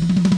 Bye.